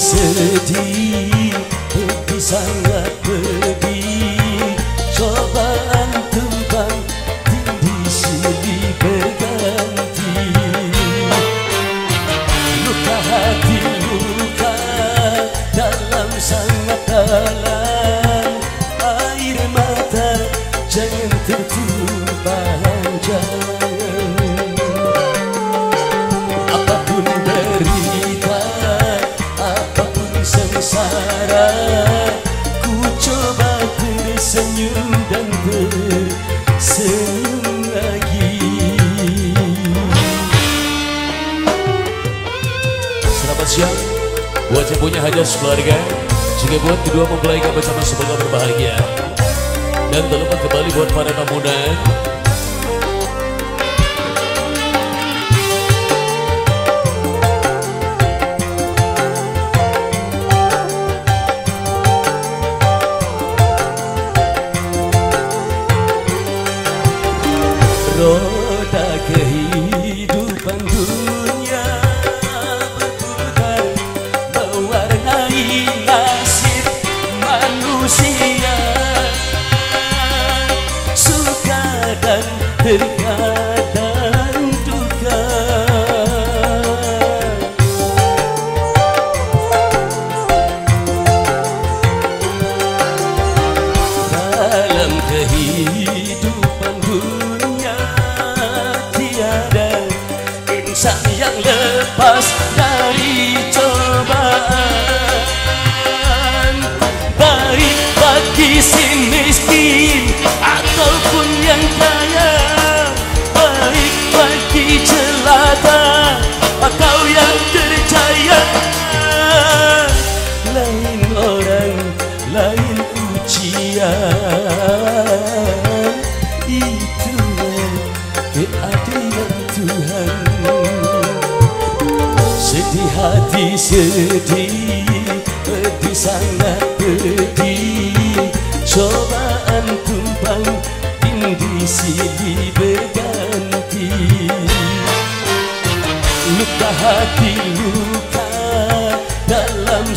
sedih Pedih punya hajat keluarga Juga buat kedua mempelai kami bersama semoga berbahagia. Dan terlepas kembali buat para tamunan Roda kehidupan terkadang duka dalam kehidupan dunia tiada insan yang lepas dari cobaan. Baik bagi si miskin ataupun yang kaya terjaya lain orang lain ujian itulah keadilan Tuhan sedih hati sedih pedih sangat pedih cobaan tumpang tindih silih berganti luka hati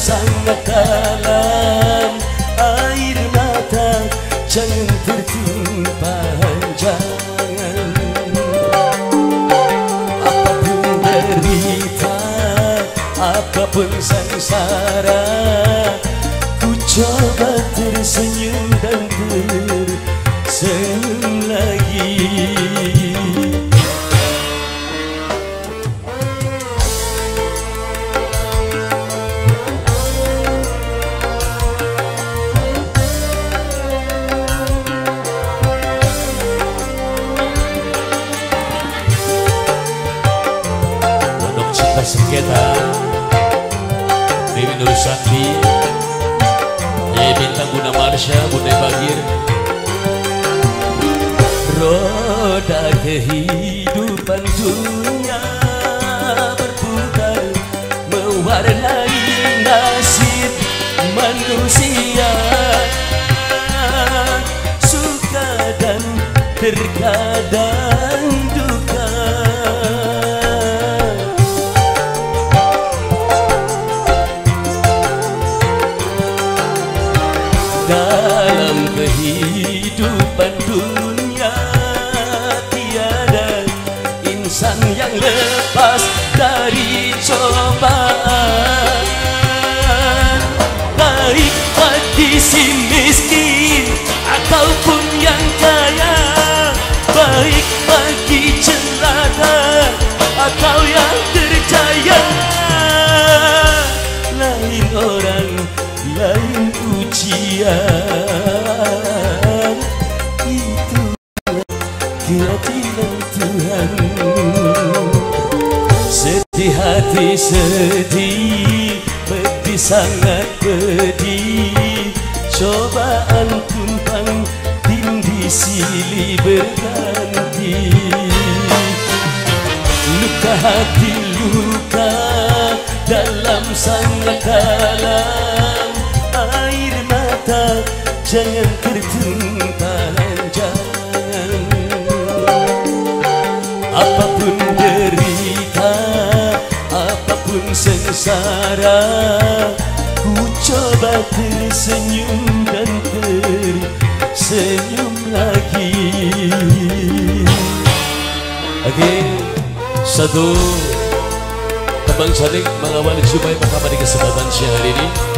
sangat dalam air mata jangan jangan apa pun sengsara ku coba tersenyum dan tersenyum Sakti. Yai Bintang Bunda Marsha Bunda Bagir. Roda kehidupan dunia berputar Mewarnai nasib manusia. Suka dan terkadang dalam kehidupan dunia tiada insan yang lepas dari cobaan sangat pedih. Cobaan tumpang tindih silih berganti. Luka hati luka dalam sangat dalam. Air mata jangan tertumpah apa pun sengsara. Ku coba tersenyum dan tersenyum lagi. Oke, satu. Tebang Sadik mengawali Jumat pertama di kesempatan siang hari ini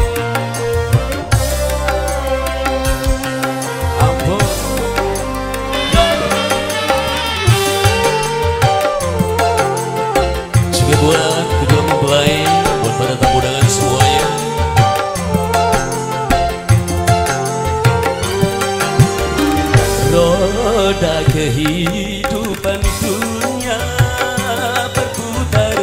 roda kehidupan dunia berputar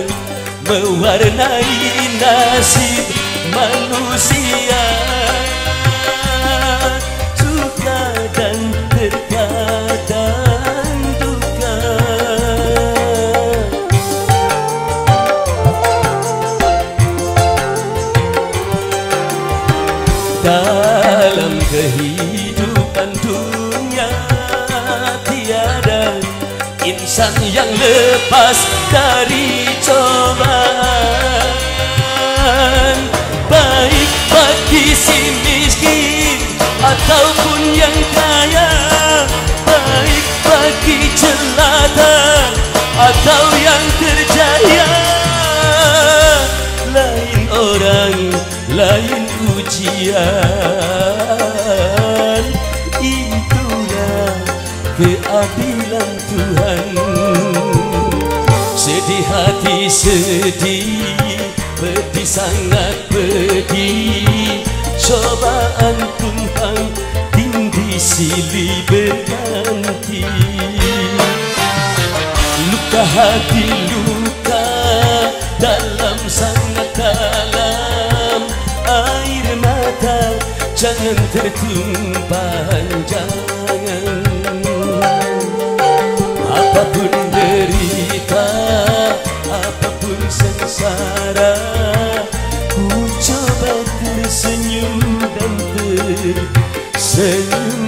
mewarnai nasib manusia suka dan terkadang duka dalam kehidupan dunia insan yang lepas dari cobaan. Baik bagi si miskin ataupun yang kaya. Baik bagi celaka atau yang terjaya. Lain orang lain ujian. Itulah keadilan Tuhan. Sedih hati sedih Pedih sangat pedih. Cobaan pun hang tinggi silih berganti. Luka hati luka dalam sangat dalam. Air mata jangan tertumpah jangan apa pun derita apa pun sengsara ku coba tersenyum dan tersenyum